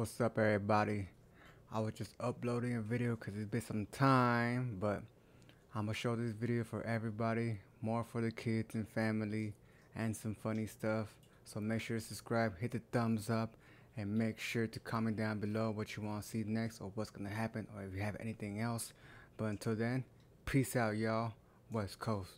What's up everybody? I was just uploading a video because it's been some time but I'm gonna show this video for everybody more for the kids and family and some funny stuff. So make sure to subscribe hit the thumbs up and make sure to comment down below what you want to see next or what's gonna happen or if you have anything else. But until then peace out y'all. West coast.